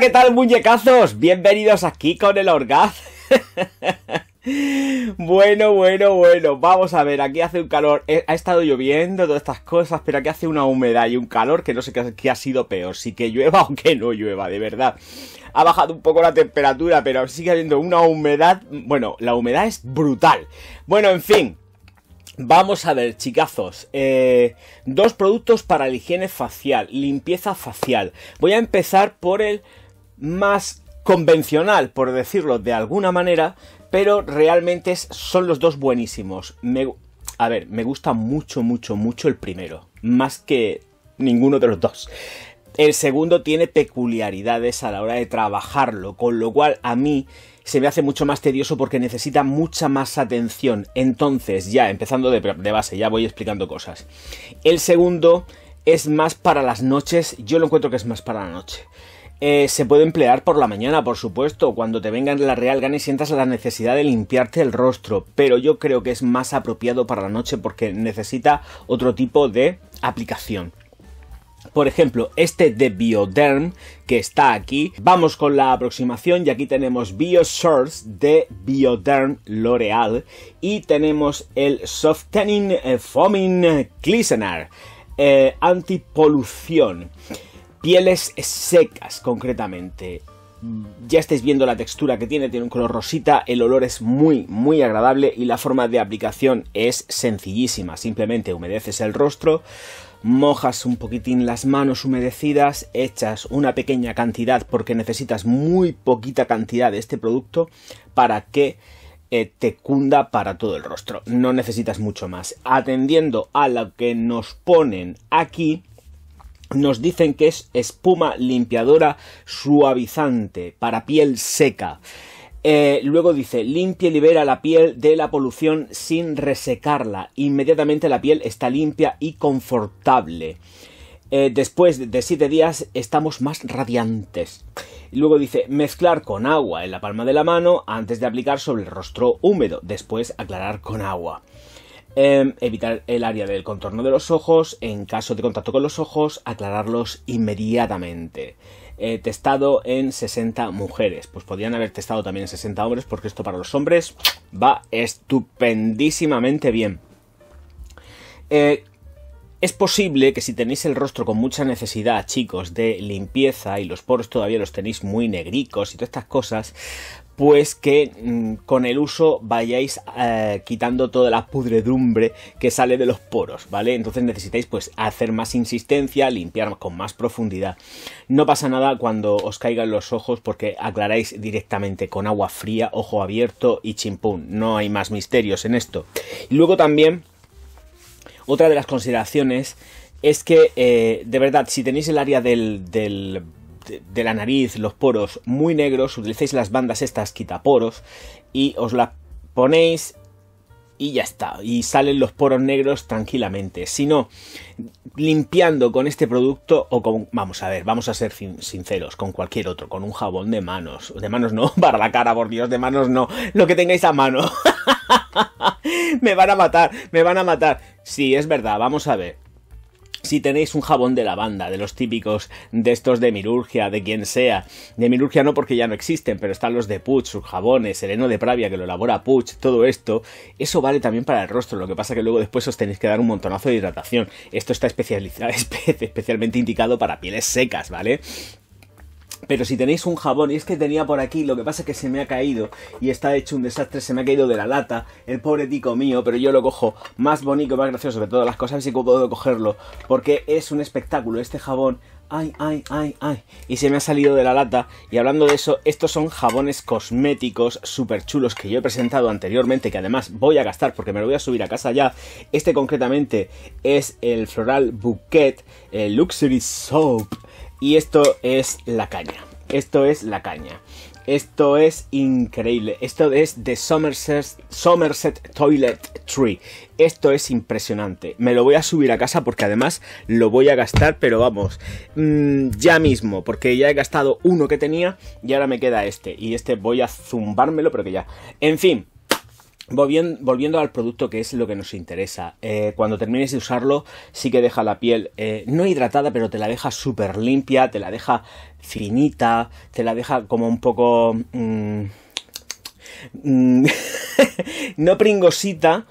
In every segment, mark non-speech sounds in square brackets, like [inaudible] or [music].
¿qué tal muñecazos? Bienvenidos aquí con el Orgaz. [laughs] Bueno, bueno, bueno, vamos a ver, aquí hace un calor, eh, ha estado lloviendo, todas estas cosas, pero aquí hace una humedad y un calor que no sé qué, ha sido peor, si que llueva [laughs] o que no llueva, de verdad. Ha bajado un poco la temperatura, pero sigue habiendo una humedad, bueno, la humedad es brutal. Bueno, en fin, Vamos a ver, chicazos. Eh, dos productos para la higiene facial, limpieza facial. Voy a empezar por el más convencional, por decirlo de alguna manera, pero realmente son los dos buenísimos. a ver, me gusta mucho, mucho, mucho el primero, más que ninguno de los dos. El segundo tiene peculiaridades a la hora de trabajarlo, con lo cual a mí se me hace mucho más tedioso porque necesita mucha más atención. Entonces, ya, empezando de, base, ya voy explicando cosas. El segundo es más para las noches, yo lo encuentro que es más para la noche. Eh, se puede emplear por la mañana, por supuesto, cuando te vengan la real gana y sientas la necesidad de limpiarte el rostro, pero yo creo que es más apropiado para la noche porque necesita otro tipo de aplicación. Por ejemplo, este de Bioderm que está aquí. Vamos con la aproximación y aquí tenemos BioSource de Bioderm L'Oreal y tenemos el Softening Foaming Glistener eh, antipolución. Pieles secas, concretamente ya estáis viendo la textura que tiene, tiene un color rosita, el olor es muy, muy agradable y la forma de aplicación es sencillísima. Simplemente humedeces el rostro, mojas un poquitín las manos humedecidas, echas una pequeña cantidad porque necesitas muy poquita cantidad de este producto para que eh, te cunda para todo el rostro. No necesitas mucho más. Atendiendo a lo que nos ponen aquí, nos dicen que es espuma limpiadora suavizante para piel seca. Eh, luego dice, limpia y libera la piel de la polución sin resecarla. Inmediatamente la piel está limpia y confortable. Eh, después de 7 días estamos más radiantes. luego dice, mezclar con agua en la palma de la mano antes de aplicar sobre el rostro húmedo. Después aclarar con agua. Em, evitar el área del contorno de los ojos. En caso de contacto con los ojos, aclararlos inmediatamente. Eh, testado en 60 mujeres. Pues podrían haber testado también en 60 hombres porque esto para los hombres va estupendísimamente bien. Eh, es posible que si tenéis el rostro con mucha necesidad, chicos, de limpieza y los poros todavía los tenéis muy negricos y todas estas cosas, pues que mm, con el uso vayáis eh, quitando toda la pudredumbre que sale de los poros, ¿vale? Entonces necesitáis pues hacer más insistencia, limpiar con más profundidad. No pasa nada cuando os caigan los ojos porque aclaráis directamente con agua fría, ojo abierto y chimpún. No hay más misterios en esto. Y luego también, otra de las consideraciones es que, eh, de verdad, si tenéis el área del de la nariz, los poros muy negros, utilicéis las bandas estas quitaporos y os las ponéis y ya está. Y salen los poros negros tranquilamente. Si no, limpiando con este producto o con... Vamos a ver, vamos a ser sinceros, con cualquier otro, con un jabón de manos. De manos no, [laughs] para la cara, por Dios, de manos no. Lo que tengáis a mano. [laughs] [laughs] me van a matar, me van a matar. Sí, es verdad, vamos a ver si tenéis un jabón de lavanda, de los típicos de estos de Mirurgia, de quien sea, de Mirurgia no porque ya no existen, pero están los de Puch, sus jabones, Sereno de Pravia que lo elabora Puch, todo esto, eso vale también para el rostro, lo que pasa que luego después os tenéis que dar un montonazo de hidratación. Esto está especializado, [laughs] especialmente indicado para pieles secas, ¿vale? Pero si tenéis un jabón, y es que tenía por aquí, lo que pasa es que se me ha caído y está hecho un desastre, se me ha caído de la lata, el pobre tico mío, pero yo lo cojo más bonito, más gracioso de todas las cosas, que puedo cogerlo, porque es un espectáculo este jabón. Ay, ay, ay, ay. Y se me ha salido de la lata. Y hablando de eso, estos son jabones cosméticos súper chulos que yo he presentado anteriormente, que además voy a gastar porque me lo voy a subir a casa ya. Este concretamente es el Floral Bouquet Luxury Soap y esto es la caña. Esto es la caña. Esto es increíble. Esto es de Somerset, Somerset Toilet Tree. Esto es impresionante. Me lo voy a subir a casa porque además lo voy a gastar, pero vamos, mm, ya mismo, porque ya he gastado uno que tenía y ahora me queda este. Y este voy a zumbármelo, pero que ya. En fin, Volviendo, al producto que es lo que nos interesa, eh, cuando termines de usarlo sí que deja la piel eh, no hidratada pero te la deja súper limpia, te la deja finita, te la deja como un poco... Mm, [laughs] mm, [laughs] no pringosita,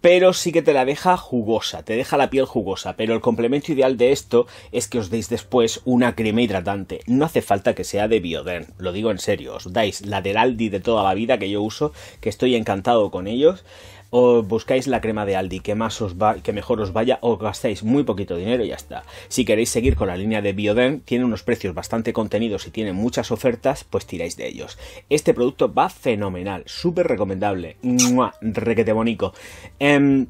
pero sí que te la deja jugosa, te deja la piel jugosa, pero el complemento ideal de esto es que os deis después una crema hidratante. No hace falta que sea de Bioderm, lo digo en serio, os dais la del Aldi de toda la vida que yo uso, que estoy encantado con ellos o buscáis la crema de Aldi que más os va, que mejor os vaya, o gastáis muy poquito dinero y ya está. Si queréis seguir con la línea de Bioden, tiene unos precios bastante contenidos y tiene muchas ofertas, pues tiráis de ellos. Este producto va fenomenal, súper recomendable. Requete bonico. Em,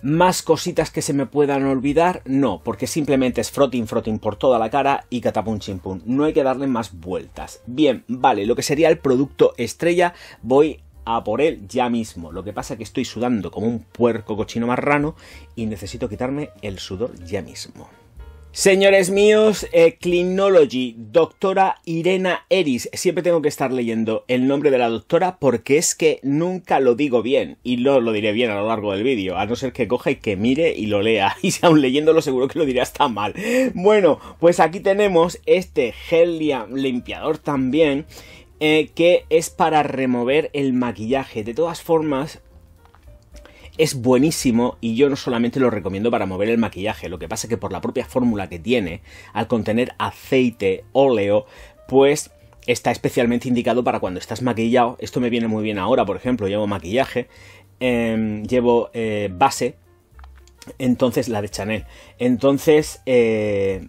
¿Más cositas que se me puedan olvidar? No, porque simplemente es frotting, frotting por toda la cara y catapum chimpum. No hay que darle más vueltas. Bien, vale, lo que sería el producto estrella, voy a por él ya mismo. Lo que pasa es que estoy sudando como un puerco cochino marrano y necesito quitarme el sudor ya mismo. Señores míos, Clinology, doctora Irena Eris. Siempre tengo que estar leyendo el nombre de la doctora porque es que nunca lo digo bien y lo, lo diré bien a lo largo del vídeo, a no ser que coja y que mire y lo lea. [laughs] Y si aún leyéndolo seguro que lo diré hasta mal. Bueno, pues aquí tenemos este gel limpiador también eh, que es para remover el maquillaje. De todas formas, es buenísimo y yo no solamente lo recomiendo para mover el maquillaje, lo que pasa es que por la propia fórmula que tiene, al contener aceite, óleo, pues está especialmente indicado para cuando estás maquillado. Esto me viene muy bien ahora, por ejemplo, llevo maquillaje, em, llevo eh, base, entonces la de Chanel. Entonces, eh,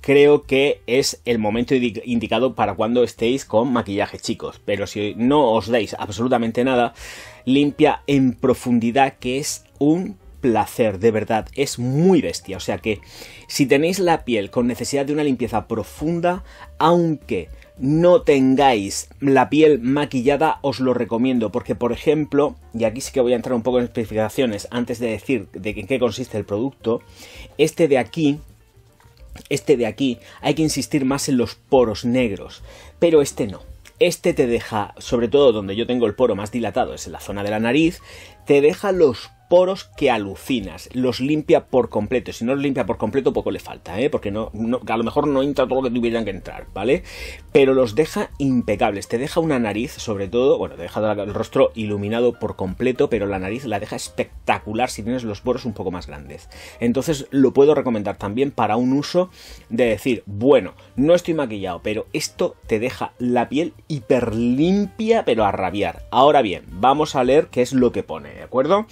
creo que es el momento indicado para cuando estéis con maquillaje, chicos. Pero si no os dais absolutamente nada, limpia en profundidad, que es un placer, de verdad, es muy bestia. O sea que si tenéis la piel con necesidad de una limpieza profunda, aunque no tengáis la piel maquillada, os lo recomiendo, porque por ejemplo, y aquí sí que voy a entrar un poco en especificaciones antes de decir de en qué consiste el producto, este de aquí este de aquí hay que insistir más en los poros negros, pero este no. Este te deja, sobre todo donde yo tengo el poro más dilatado, es en la zona de la nariz, te deja los poros que alucinas, los limpia por completo. Si no los limpia por completo, poco le falta, ¿eh? porque no, a lo mejor no entra todo lo que tuvieran que entrar, ¿vale? Pero los deja impecables. Te deja una nariz, sobre todo, bueno, te deja el rostro iluminado por completo, pero la nariz la deja espectacular si tienes los poros un poco más grandes. Entonces lo puedo recomendar también para un uso de decir, bueno, no estoy maquillado, pero esto te deja la piel hiper limpia, pero a rabiar. Ahora bien, vamos a leer qué es lo que pone, ¿de acuerdo?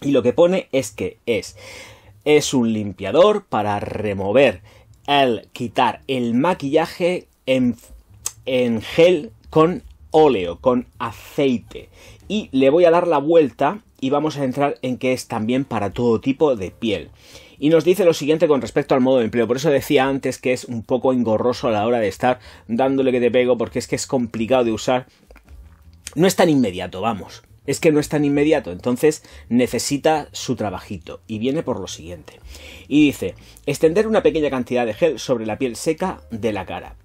Y lo que pone es que es, es un limpiador para remover, el quitar el maquillaje en, en gel con óleo, con aceite. Y le voy a dar la vuelta y vamos a entrar en que es también para todo tipo de piel. Y nos dice lo siguiente con respecto al modo de empleo. Por eso decía antes que es un poco engorroso a la hora de estar dándole que te pego, porque es que es complicado de usar. No es tan inmediato, vamos es que no es tan inmediato, entonces necesita su trabajito y viene por lo siguiente. Y dice, extender una pequeña cantidad de gel sobre la piel seca de la cara.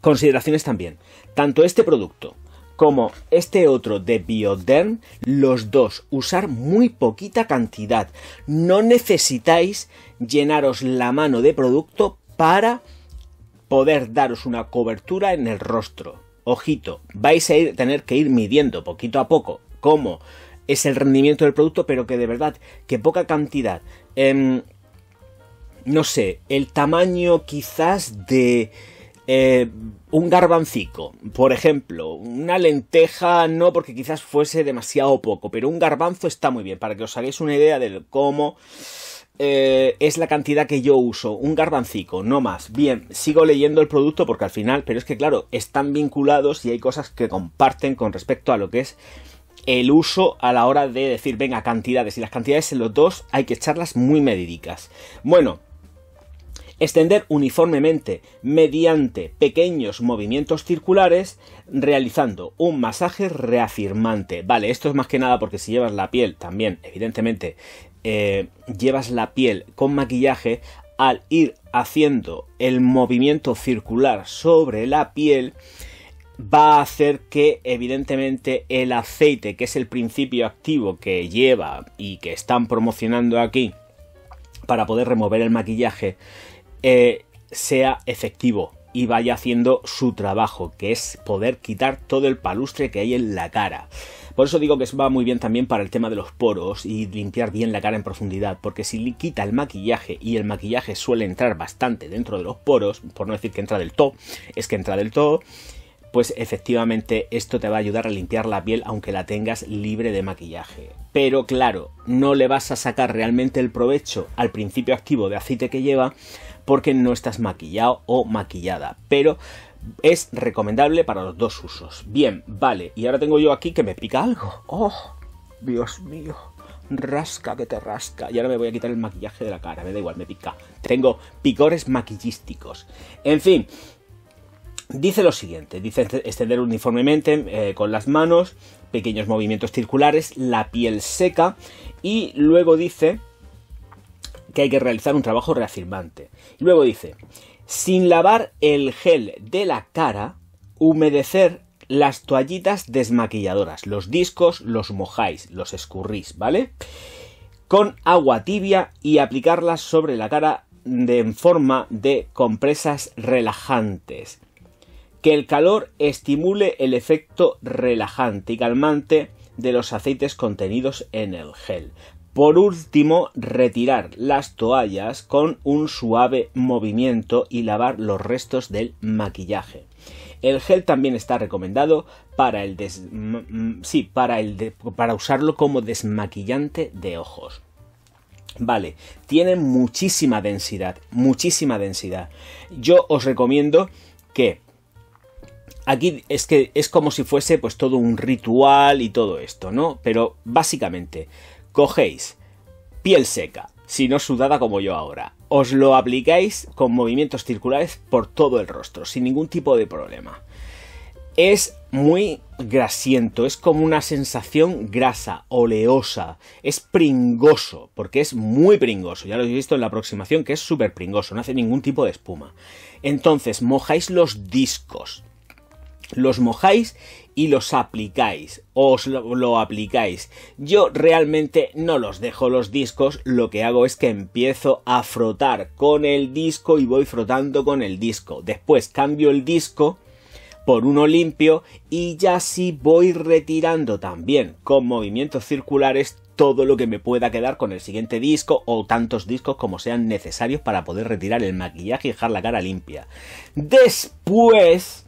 Consideraciones también, tanto este producto como este otro de Bioderm, los dos, usar muy poquita cantidad. No necesitáis llenaros la mano de producto para poder daros una cobertura en el rostro ojito, vais a ir, tener que ir midiendo poquito a poco cómo es el rendimiento del producto, pero que de verdad, que poca cantidad. Em, no sé, el tamaño quizás de eh, un garbancico, por ejemplo, una lenteja no porque quizás fuese demasiado poco, pero un garbanzo está muy bien, para que os hagáis una idea de cómo eh, es la cantidad que yo uso, un garbancico, no más. Bien, sigo leyendo el producto porque al final, pero es que claro, están vinculados y hay cosas que comparten con respecto a lo que es el uso a la hora de decir, venga, cantidades. Y las cantidades en los dos hay que echarlas muy medidicas. Bueno, extender uniformemente mediante pequeños movimientos circulares realizando un masaje reafirmante. Vale, esto es más que nada porque si llevas la piel también, evidentemente, eh, llevas la piel con maquillaje, al ir haciendo el movimiento circular sobre la piel, va a hacer que evidentemente el aceite, que es el principio activo que lleva y que están promocionando aquí para poder remover el maquillaje, eh, sea efectivo y vaya haciendo su trabajo, que es poder quitar todo el palustre que hay en la cara. Por eso digo que va muy bien también para el tema de los poros y limpiar bien la cara en profundidad, porque si quita el maquillaje y el maquillaje suele entrar bastante dentro de los poros, por no decir que entra del todo, es que entra del todo, pues efectivamente esto te va a ayudar a limpiar la piel aunque la tengas libre de maquillaje. Pero claro, no le vas a sacar realmente el provecho al principio activo de aceite que lleva porque no estás maquillado o maquillada. Pero es recomendable para los dos usos. Bien, vale. Y ahora tengo yo aquí que me pica algo. ¡Oh! Dios mío. Rasca que te rasca. Y ahora me voy a quitar el maquillaje de la cara. Me da igual, me pica. Tengo picores maquillísticos. En fin. Dice lo siguiente, dice extender uniformemente eh, con las manos, pequeños movimientos circulares, la piel seca y luego dice que hay que realizar un trabajo reafirmante. Luego dice, sin lavar el gel de la cara, humedecer las toallitas desmaquilladoras. Los discos los mojáis, los escurrís, ¿vale? Con agua tibia y aplicarlas sobre la cara de, en forma de compresas relajantes. Que el calor estimule el efecto relajante y calmante de los aceites contenidos en el gel. Por último, retirar las toallas con un suave movimiento y lavar los restos del maquillaje. El gel también está recomendado para el sí, para el para usarlo como desmaquillante de ojos. Vale, tiene muchísima densidad, muchísima densidad. Yo os recomiendo que aquí es que es como si fuese pues todo un ritual y todo esto, ¿no? Pero básicamente Cogéis piel seca, si no sudada como yo ahora. Os lo aplicáis con movimientos circulares por todo el rostro, sin ningún tipo de problema. Es muy grasiento, es como una sensación grasa, oleosa, es pringoso, porque es muy pringoso, ya lo habéis visto en la aproximación que es súper pringoso, no hace ningún tipo de espuma. Entonces, mojáis los discos, los mojáis y los aplicáis, os lo, aplicáis. Yo realmente no los dejo los discos, lo que hago es que empiezo a frotar con el disco y voy frotando con el disco. Después cambio el disco por uno limpio y ya sí voy retirando también con movimientos circulares todo lo que me pueda quedar con el siguiente disco o tantos discos como sean necesarios para poder retirar el maquillaje y dejar la cara limpia. Después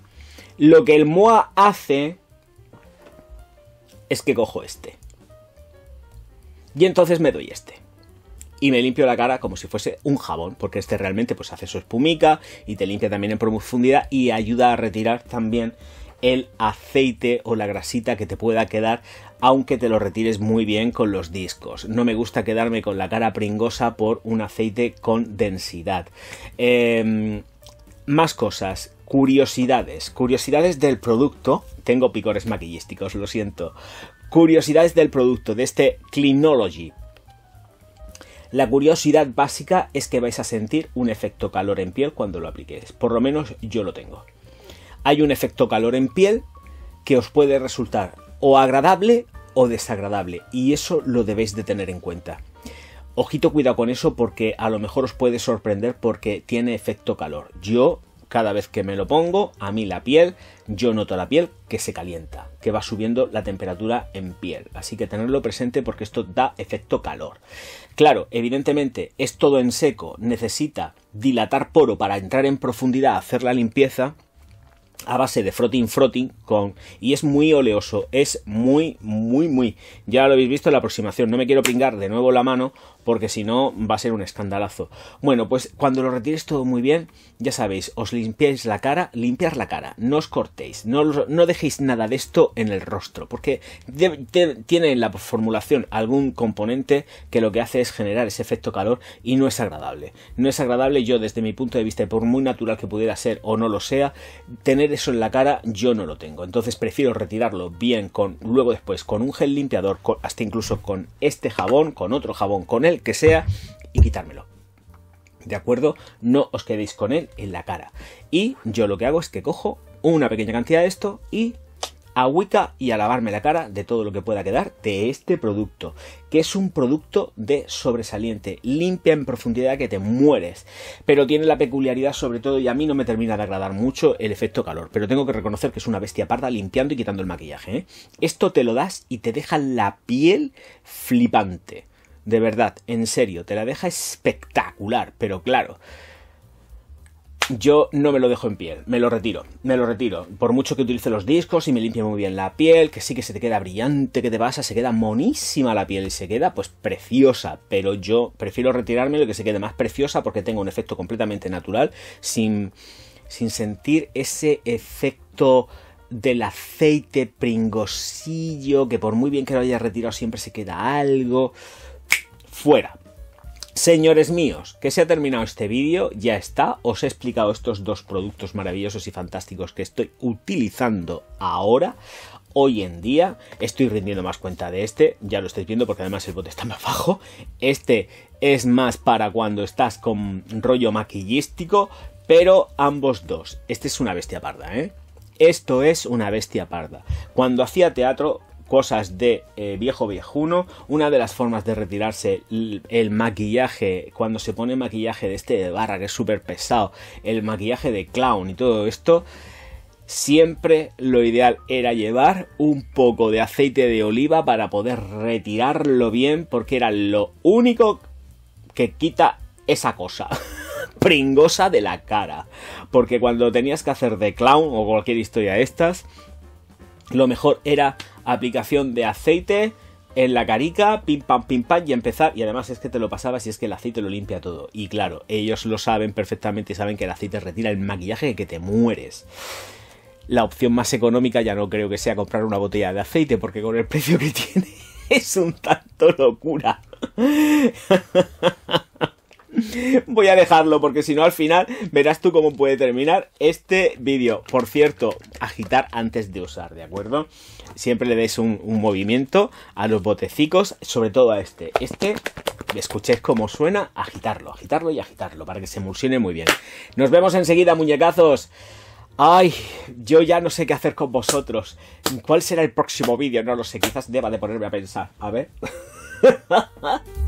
lo que el MOA hace es que cojo este. Y entonces me doy este. Y me limpio la cara como si fuese un jabón, porque este realmente pues hace su espumica y te limpia también en profundidad y ayuda a retirar también el aceite o la grasita que te pueda quedar aunque te lo retires muy bien con los discos. No me gusta quedarme con la cara pringosa por un aceite con densidad. Em, más cosas curiosidades, curiosidades del producto. Tengo picores maquillísticos, lo siento. Curiosidades del producto, de este Cleanology. La curiosidad básica es que vais a sentir un efecto calor en piel cuando lo apliquéis. Por lo menos yo lo tengo. Hay un efecto calor en piel que os puede resultar o agradable o desagradable. Y eso lo debéis de tener en cuenta. Ojito cuidado con eso porque a lo mejor os puede sorprender porque tiene efecto calor. Yo cada vez que me lo pongo, a mí la piel, yo noto la piel que se calienta, que va subiendo la temperatura en piel. Así que tenerlo presente porque esto da efecto calor. Claro, evidentemente es todo en seco, necesita dilatar poro para entrar en profundidad, hacer la limpieza a base de frotting frotting con y es muy oleoso, es muy muy muy ya lo habéis visto en la aproximación, no me quiero pringar de nuevo la mano porque si no va a ser un escandalazo. Bueno, pues cuando lo retires todo muy bien, ya sabéis, os limpiáis la cara, limpiar la cara, no os cortéis, no, no dejéis nada de esto en el rostro, porque tiene en la formulación algún componente que lo que hace es generar ese efecto calor y no es agradable. No es agradable yo desde mi punto de vista, por muy natural que pudiera ser o no lo sea, tener eso en la cara yo no lo tengo. Entonces prefiero retirarlo bien con luego después con un gel limpiador, hasta incluso con este jabón, con otro jabón, con el que sea y quitármelo. ¿De acuerdo? No os quedéis con él en la cara. Y yo lo que hago es que cojo una pequeña cantidad de esto y agüica y a lavarme la cara de todo lo que pueda quedar de este producto, que es un producto de sobresaliente, limpia en profundidad que te mueres, pero tiene la peculiaridad sobre todo y a mí no me termina de agradar mucho el efecto calor, pero tengo que reconocer que es una bestia parda limpiando y quitando el maquillaje. ¿eh? Esto te lo das y te deja la piel flipante. De verdad, en serio, te la deja espectacular, pero claro, yo no me lo dejo en piel, me lo retiro, me lo retiro. Por mucho que utilice los discos y me limpie muy bien la piel, que sí que se te queda brillante, que te pasa, se queda monísima la piel y se queda pues preciosa, pero yo prefiero retirarme lo que se quede más preciosa porque tengo un efecto completamente natural sin, sin sentir ese efecto del aceite pringosillo que por muy bien que lo haya retirado siempre se queda algo fuera Señores míos, que se ha terminado este vídeo, ya está, os he explicado estos dos productos maravillosos y fantásticos que estoy utilizando ahora. Hoy en día estoy rindiendo más cuenta de este, ya lo estáis viendo porque además el bote está más bajo. Este es más para cuando estás con rollo maquillístico, pero ambos dos. Este es una bestia parda, ¿eh? Esto es una bestia parda. Cuando hacía teatro cosas de eh, viejo viejuno. Una de las formas de retirarse el, maquillaje, cuando se pone maquillaje de este de barra, que es súper pesado, el maquillaje de clown y todo esto, siempre lo ideal era llevar un poco de aceite de oliva para poder retirarlo bien, porque era lo único que quita esa cosa. [laughs] pringosa de la cara. Porque cuando tenías que hacer de clown o cualquier historia de estas, lo mejor era aplicación de aceite en la carica, pim pam pim pam y empezar. Y además es que te lo pasabas y es que el aceite lo limpia todo. Y claro, ellos lo saben perfectamente y saben que el aceite retira el maquillaje que te mueres. La opción más económica ya no creo que sea comprar una botella de aceite porque con el precio que [laughs] tiene es un tanto locura. [laughs] Voy a dejarlo porque si no al final verás tú cómo puede terminar este vídeo. Por cierto, agitar antes de usar, ¿de acuerdo? Siempre le des un, movimiento a los botecicos, sobre todo a este. Este, escuchéis cómo suena, agitarlo, agitarlo y agitarlo para que se emulsione muy bien. Nos vemos enseguida, muñecazos. Ay, yo ya no sé qué hacer con vosotros. ¿Cuál será el próximo vídeo? No lo sé, quizás deba de ponerme a pensar. A ver. [laughs]